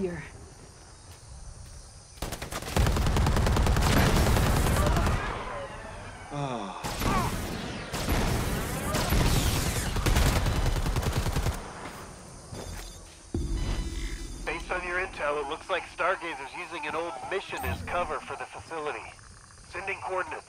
here. Based on your intel, it looks like Stargazer's using an old mission as cover for the facility. Sending coordinates.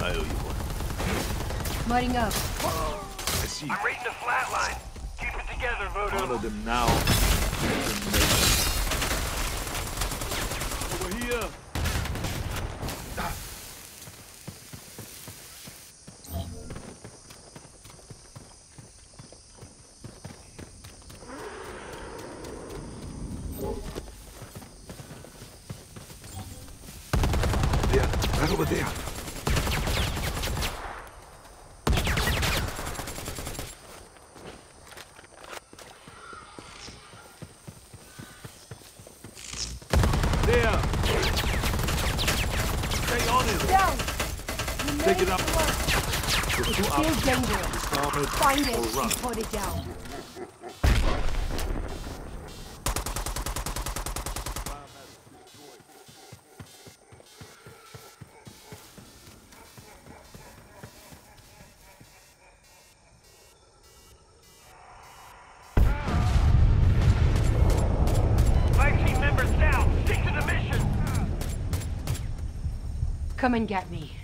I owe you one. Lighting up. I see. I'm reading a flatline. Keep it together, Voodoo. Honor them now. Right over there. There. Stay on it. Down! Take it up. It feels dangerous. Find it and put it down. Come and get me.